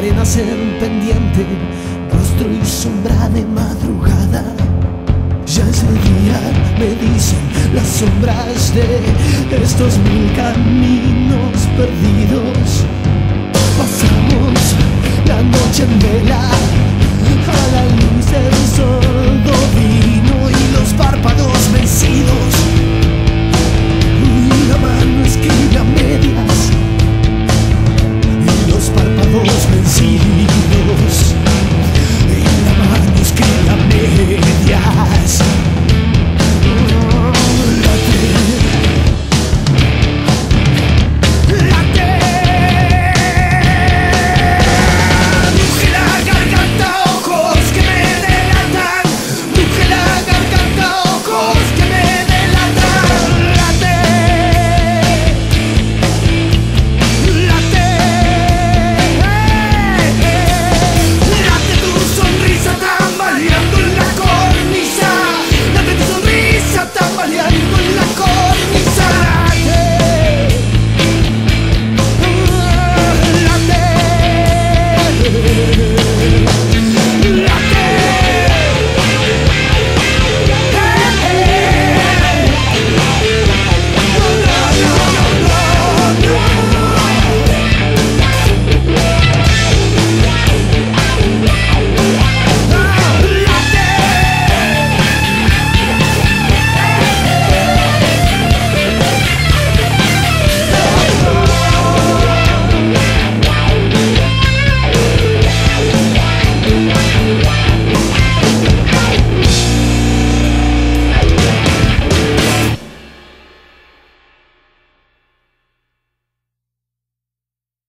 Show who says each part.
Speaker 1: de frente, arenas en pendiente, rostro y sombra de madrugada. Ya es el día, me dicen las sombras de estos mil caminos perdidos